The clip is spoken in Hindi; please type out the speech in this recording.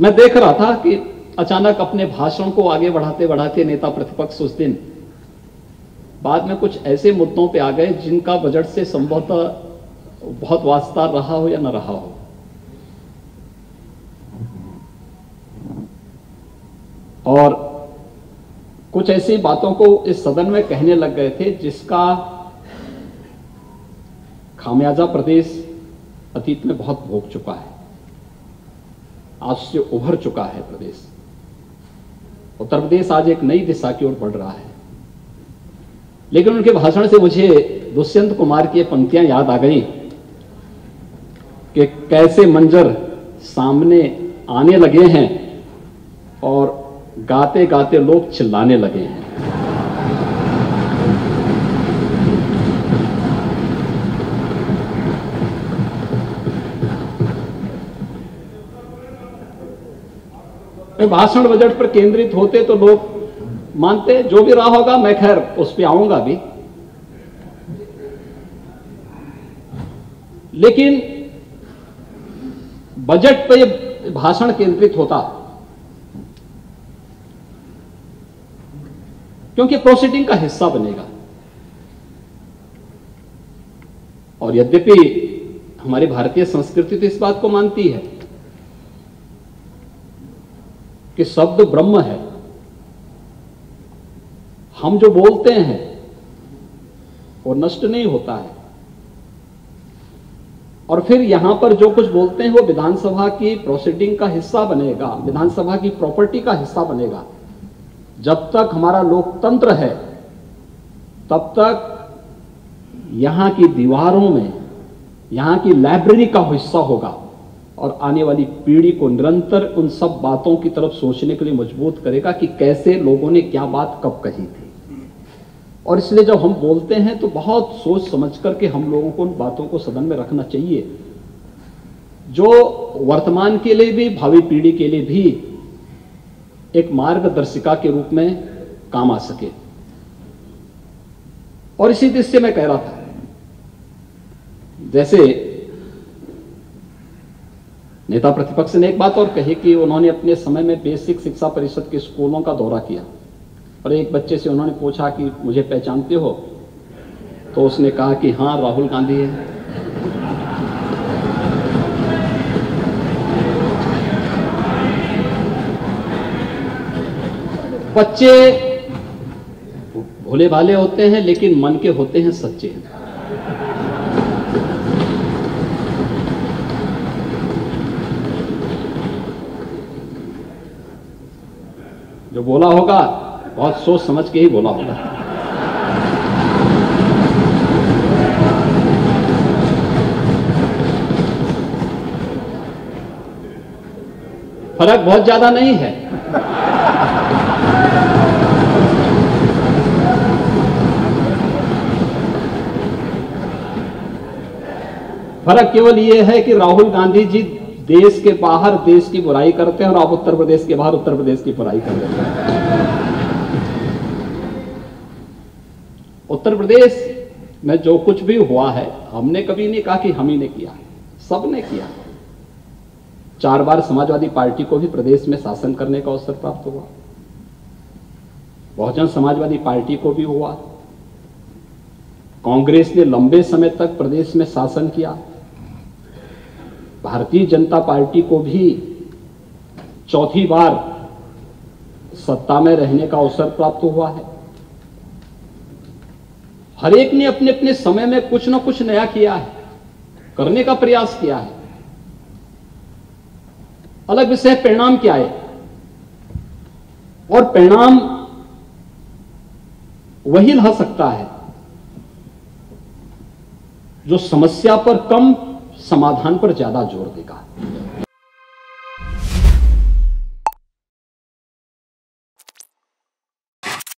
मैं देख रहा था कि अचानक अपने भाषण को आगे बढ़ाते बढ़ाते नेता प्रतिपक्ष उस दिन बाद में कुछ ऐसे मुद्दों पे आ गए जिनका बजट से संभवतः बहुत वास्ता रहा हो या न रहा हो। और कुछ ऐसी बातों को इस सदन में कहने लग गए थे जिसका खामियाजा प्रदेश अतीत में बहुत भोग चुका है। आज से उभर चुका है प्रदेश। उत्तर प्रदेश आज एक नई दिशा की ओर बढ़ रहा है। लेकिन उनके भाषण से मुझे दुष्यंत कुमार की पंक्तियाँ याद आ गई कि कैसे मंजर सामने आने लगे हैं और गाते गाते लोग चिल्लाने लगे हैं। भाषण बजट पर केंद्रित होते तो लोग मानते, जो भी रहा होगा, मैं खैर उस पर आऊँगा भी। लेकिन बजट पर यह भाषण केंद्रित होता, क्योंकि प्रोसीडिंग का हिस्सा बनेगा। और यद्यपि हमारी भारतीय संस्कृति तो इस बात को मानती है कि शब्द ब्रह्म है। हम जो बोलते हैं, वो नष्ट नहीं होता है। और फिर यहाँ पर जो कुछ बोलते हैं, वो विधानसभा की प्रोसीडिंग का हिस्सा बनेगा, विधानसभा की प्रॉपर्टी का हिस्सा बनेगा। जब तक हमारा लोकतंत्र है, तब तक यहाँ की दीवारों में, यहाँ की लाइब्रेरी का हिस्सा होगा। और आने वाली पीढ़ी को निरंतर उन सब बातों की तरफ़ सोचने के लिए मज़बूत करेगा कि कैसे लोगों ने क्या बात कब कही थी। और इसलिए जब हम बोलते हैं तो बहुत सोच समझ करके हम लोगों को उन बातों को सदन में रखना चाहिए। जो वर्तमान के लिए भी, भावी पीढ़ी के लिए भी एक मार्गदर्शिका के रूप में काम आ सके। और इसी दृष्टि मैं कह रहा था, जैसे नेता प्रतिपक्ष ने एक बात और कही कि उन्होंने अपने समय में बेसिक शिक्षा परिषद के स्कूलों का दौरा किया। और एक बच्चे से उन्होंने पूछा कि मुझे पहचानते हो? तो उसने कहा कि हाँ राहुल गांधी है। बच्चे भोले भाले होते हैं, लेकिन मन के होते हैं सच्चे जो बोला होगा, बहुत सोच समझ के ही बोला होगा। फ़र्क बहुत ज़्यादा नहीं है। फ़र्क केवल यह है कि राहुल गांधी जी देश के बाहर देश की बुराई करते हैं और आप उत्तर प्रदेश के बाहर उत्तर प्रदेश की बुराई कर रहे हैं। उत्तर प्रदेश में जो कुछ भी हुआ है, हमने कभी नहीं कहा कि हम ही ने किया सबने किया चार बार समाजवादी पार्टी को भी प्रदेश में शासन करने का अवसर प्राप्त हुआ। बहुजन समाजवादी पार्टी को भी हुआ। कांग्रेस ने लंबे समय तक प्रदेश में शासन किया। भारतीय जनता पार्टी को भी चौथी बार सत्ता में रहने का अवसर प्राप्त हुआ है। हर एक ने अपने अपने समय में कुछ ना कुछ नया किया है, करने का प्रयास किया है। अलग विषय परिणाम क्या है और परिणाम वही रह सकता है जो समस्या पर कम समाधान पर ज़्यादा ज़ोर देगा।